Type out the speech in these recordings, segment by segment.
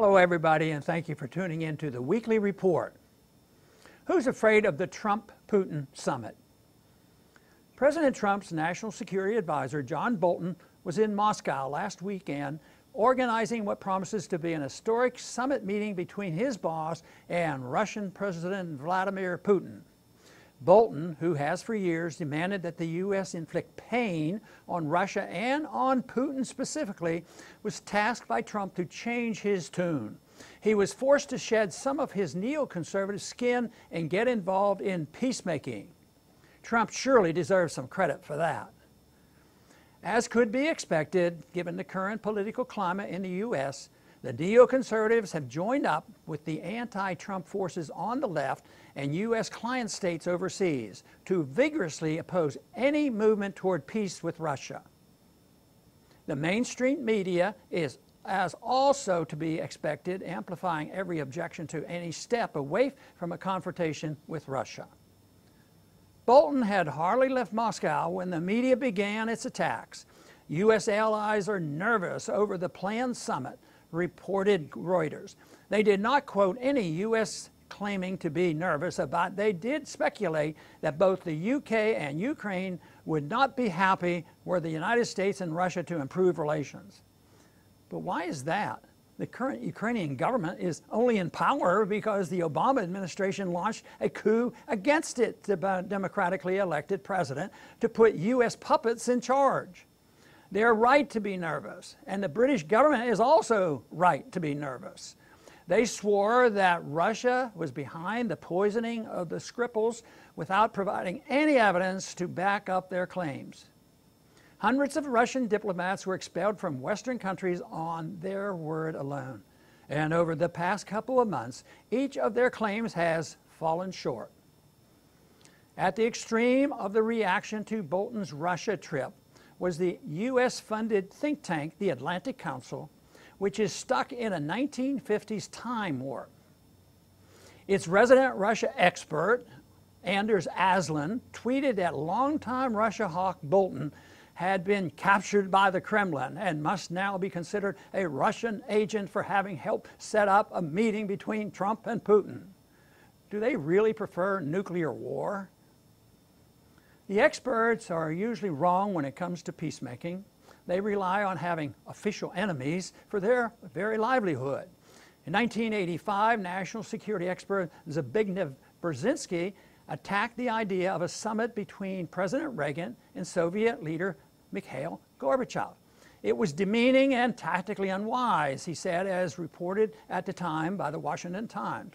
Hello, everybody, and thank you for tuning in to the weekly report. Who's afraid of the Trump Putin summit? President Trump's national security advisor, John Bolton, was in Moscow last weekend organizing what promises to be an historic summit meeting between his boss and Russian President Vladimir Putin. Bolton, who has for years demanded that the U.S. inflict pain on Russia and on Putin specifically, was tasked by Trump to change his tune. He was forced to shed some of his neoconservative skin and get involved in peacemaking. Trump surely deserves some credit for that. As could be expected, given the current political climate in the U.S., the neoconservatives have joined up with the anti Trump forces on the left and U.S. client states overseas to vigorously oppose any movement toward peace with Russia. The mainstream media is, as also to be expected, amplifying every objection to any step away from a confrontation with Russia. Bolton had hardly left Moscow when the media began its attacks. U.S. allies are nervous over the planned summit reported Reuters. They did not quote any U.S. claiming to be nervous about. They did speculate that both the UK and Ukraine would not be happy were the United States and Russia to improve relations. But why is that? The current Ukrainian government is only in power because the Obama administration launched a coup against it, the democratically elected president, to put U.S. puppets in charge. They're right to be nervous, and the British government is also right to be nervous. They swore that Russia was behind the poisoning of the Skripals without providing any evidence to back up their claims. Hundreds of Russian diplomats were expelled from Western countries on their word alone. And over the past couple of months, each of their claims has fallen short. At the extreme of the reaction to Bolton's Russia trip, was the U.S. funded think tank, the Atlantic Council, which is stuck in a 1950s time warp. Its resident Russia expert, Anders Aslund, tweeted that longtime Russia hawk Bolton had been captured by the Kremlin and must now be considered a Russian agent for having helped set up a meeting between Trump and Putin. Do they really prefer nuclear war? The experts are usually wrong when it comes to peacemaking. They rely on having official enemies for their very livelihood. In 1985, national security expert Zbigniew Brzezinski attacked the idea of a summit between President Reagan and Soviet leader Mikhail Gorbachev. It was demeaning and tactically unwise, he said, as reported at the time by the Washington Times.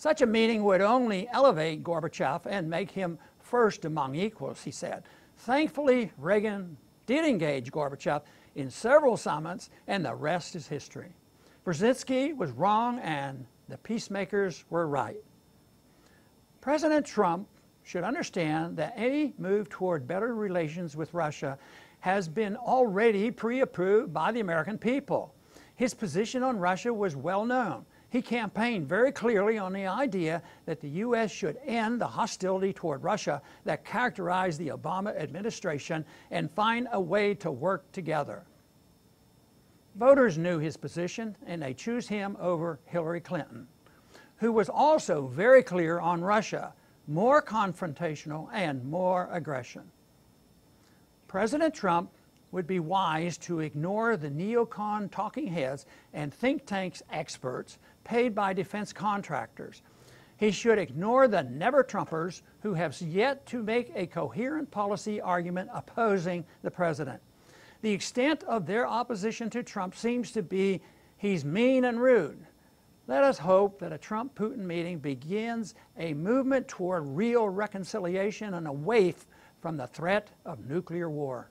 Such a meeting would only elevate Gorbachev and make him first among equals, he said. Thankfully, Reagan did engage Gorbachev in several summits, and the rest is history. Brzezinski was wrong, and the peacemakers were right. President Trump should understand that any move toward better relations with Russia has been already pre approved by the American people. His position on Russia was well known. He campaigned very clearly on the idea that the U.S. should end the hostility toward Russia that characterized the Obama administration and find a way to work together. Voters knew his position and they chose him over Hillary Clinton, who was also very clear on Russia, more confrontational and more aggression. President Trump would be wise to ignore the neocon talking heads and think tanks experts paid by defense contractors. He should ignore the never Trumpers who have yet to make a coherent policy argument opposing the president. The extent of their opposition to Trump seems to be he's mean and rude. Let us hope that a Trump Putin meeting begins a movement toward real reconciliation and away from the threat of nuclear war.